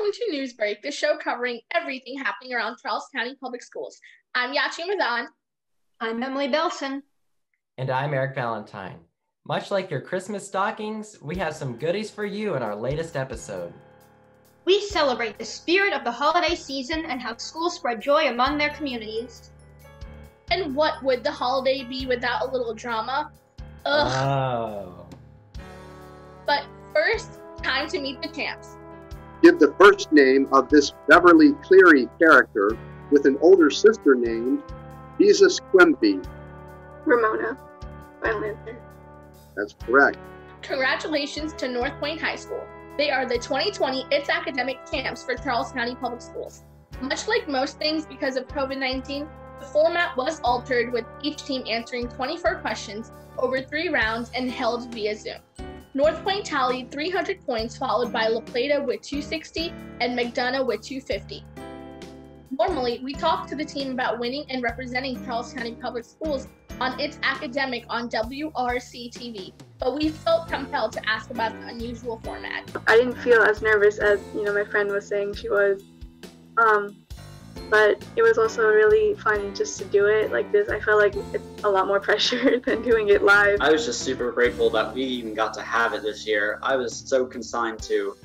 Welcome to Newsbreak, the show covering everything happening around Charles County Public Schools. I'm Yachi Madaan. I'm Emily Belson. And I'm Eric Valentine. Much like your Christmas stockings, we have some goodies for you in our latest episode. We celebrate the spirit of the holiday season and how schools spread joy among their communities. And what would the holiday be without a little drama? Ugh. Oh. But first, time to meet the champs give the first name of this Beverly Cleary character with an older sister named Beezus Quimby. Ramona, final answer. That's correct. Congratulations to North Point High School. They are the 2020 It's Academic Champs for Charles County Public Schools. Much like most things because of COVID 19, the format was altered with each team answering 24 questions over three rounds and held via Zoom. North Point tallied 300 points, followed by La Plata with 260 and McDonough with 250. Normally, we talk to the team about winning and representing Charles County Public Schools on It's Academic on WRC TV, but we felt compelled to ask about the unusual format. I didn't feel as nervous as you know my friend was saying she was. Um, but it was also really fun just to do it like this. I felt like it's a lot more pressure than doing it live. I was just super grateful that we even got to have it this year. I was so consigned to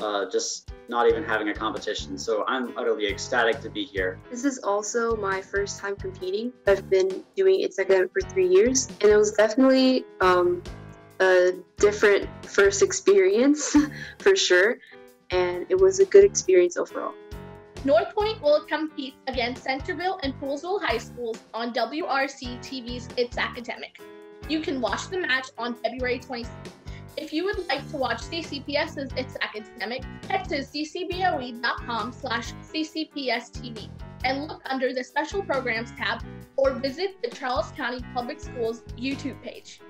uh, just not even having a competition, so I'm utterly ecstatic to be here. This is also my first time competing. I've been doing It's Academic for three years, and it was definitely um, a different first experience for sure, and it was a good experience overall. North Point will compete against Centreville and Poolesville High Schools on WRC TV's It's Academic. You can watch the match on February 26th. If you would like to watch CCPS's It's Academic, head to ccboe.com slash ccpstv and look under the Special Programs tab or visit the Charles County Public Schools YouTube page.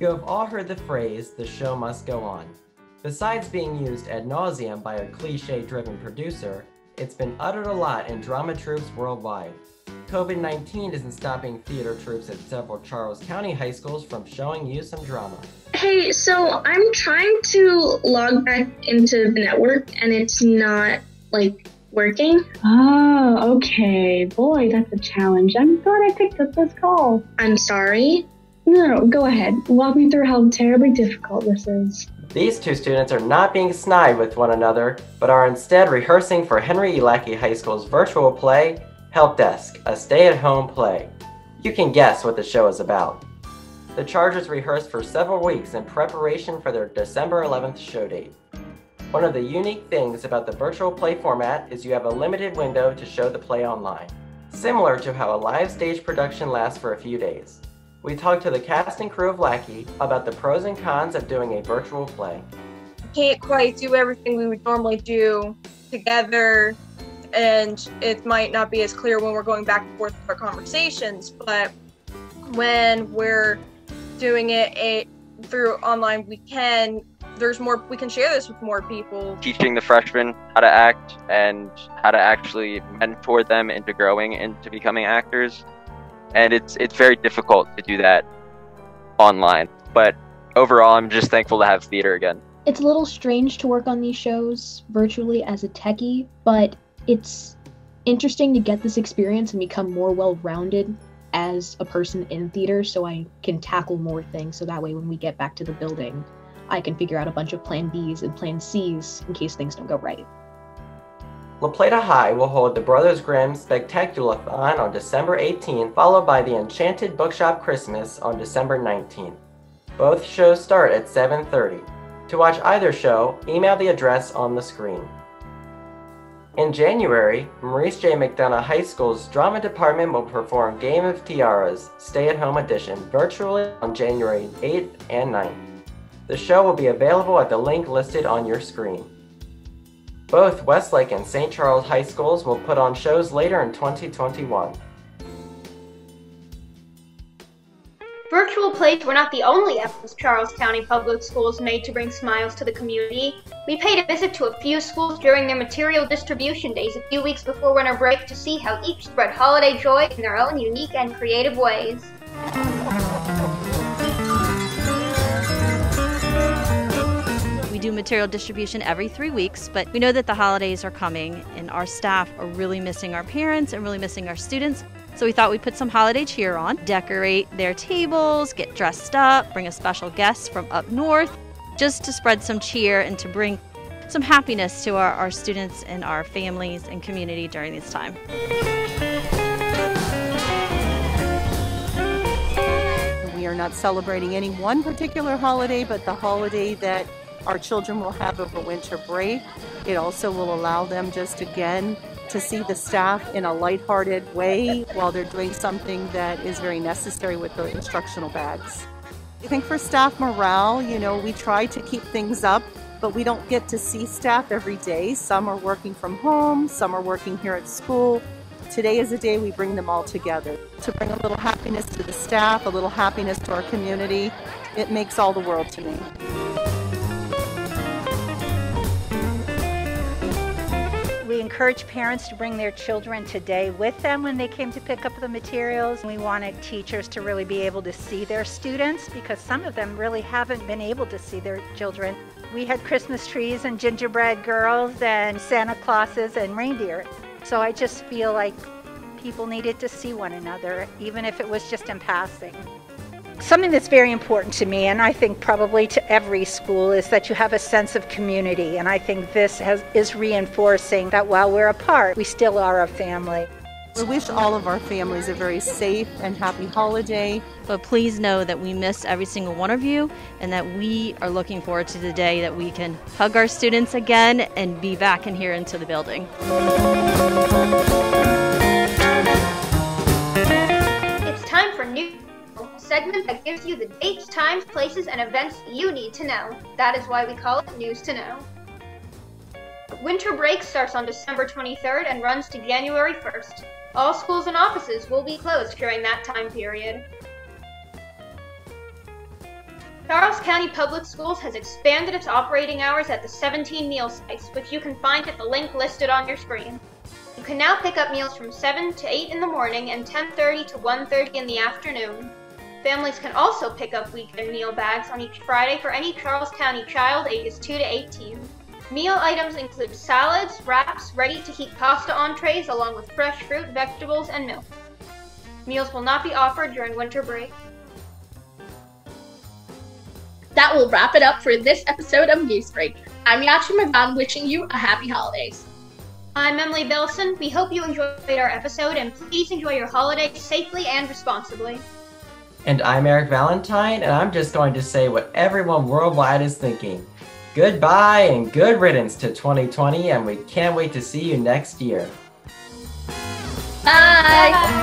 You have all heard the phrase, the show must go on. Besides being used ad nauseum by a cliche driven producer, it's been uttered a lot in drama troupes worldwide. COVID 19 isn't stopping theater troupes at several Charles County high schools from showing you some drama. Hey, so I'm trying to log back into the network and it's not like working. Oh, okay. Boy, that's a challenge. I'm glad I picked up this call. I'm sorry. No, no, go ahead. Walk me through how terribly difficult this is. These two students are not being snide with one another, but are instead rehearsing for Henry E. Lackey High School's virtual play, Help Desk, a stay-at-home play. You can guess what the show is about. The Chargers rehearsed for several weeks in preparation for their December 11th show date. One of the unique things about the virtual play format is you have a limited window to show the play online, similar to how a live stage production lasts for a few days we talked to the cast and crew of Lackey about the pros and cons of doing a virtual play. We Can't quite do everything we would normally do together, and it might not be as clear when we're going back and forth with our conversations, but when we're doing it, it through online, we can there's more we can share this with more people teaching the freshmen how to act and how to actually mentor them into growing into becoming actors and it's it's very difficult to do that online. But overall, I'm just thankful to have theater again. It's a little strange to work on these shows virtually as a techie, but it's interesting to get this experience and become more well-rounded as a person in theater so I can tackle more things so that way when we get back to the building, I can figure out a bunch of plan Bs and plan Cs in case things don't go right. La Plata High will hold the Brothers Grimm Spectaculathon on December 18, followed by the Enchanted Bookshop Christmas on December 19. Both shows start at 7.30. To watch either show, email the address on the screen. In January, Maurice J. McDonough High School's drama department will perform Game of Tiaras, Stay at Home Edition, virtually on January 8th and 9th. The show will be available at the link listed on your screen. Both Westlake and St. Charles High Schools will put on shows later in 2021. Virtual plays were not the only efforts Charles County Public Schools made to bring smiles to the community. We paid a visit to a few schools during their material distribution days a few weeks before winter break to see how each spread holiday joy in their own unique and creative ways. Material distribution every three weeks, but we know that the holidays are coming and our staff are really missing our parents and really missing our students. So we thought we'd put some holiday cheer on, decorate their tables, get dressed up, bring a special guest from up north, just to spread some cheer and to bring some happiness to our, our students and our families and community during this time. We are not celebrating any one particular holiday, but the holiday that our children will have over winter break. It also will allow them just again to see the staff in a lighthearted way while they're doing something that is very necessary with the instructional bags. I think for staff morale, you know, we try to keep things up, but we don't get to see staff every day. Some are working from home, some are working here at school. Today is a day we bring them all together to bring a little happiness to the staff, a little happiness to our community. It makes all the world to me. Encourage parents to bring their children today with them when they came to pick up the materials. We wanted teachers to really be able to see their students because some of them really haven't been able to see their children. We had Christmas trees and gingerbread girls and Santa Clauses and reindeer. So I just feel like people needed to see one another, even if it was just in passing. Something that's very important to me, and I think probably to every school, is that you have a sense of community. And I think this has, is reinforcing that while we're apart, we still are a family. We wish all of our families a very safe and happy holiday. But please know that we miss every single one of you and that we are looking forward to the day that we can hug our students again and be back in here into the building. That gives you the dates, times, places, and events you need to know. That is why we call it News to Know. Winter break starts on December 23rd and runs to January 1st. All schools and offices will be closed during that time period. Charles County Public Schools has expanded its operating hours at the 17 meal sites, which you can find at the link listed on your screen. You can now pick up meals from 7 to 8 in the morning and 10:30 to 1:30 in the afternoon. Families can also pick up weekend meal bags on each Friday for any Charles County child ages 2 to 18. Meal items include salads, wraps, ready-to-heat pasta entrees, along with fresh fruit, vegetables, and milk. Meals will not be offered during winter break. That will wrap it up for this episode of Newsbreak. I'm Yachi Madaan wishing you a happy holidays. I'm Emily Belson. We hope you enjoyed our episode and please enjoy your holidays safely and responsibly. And I'm Eric Valentine, and I'm just going to say what everyone worldwide is thinking. Goodbye and good riddance to 2020, and we can't wait to see you next year. Bye. Bye.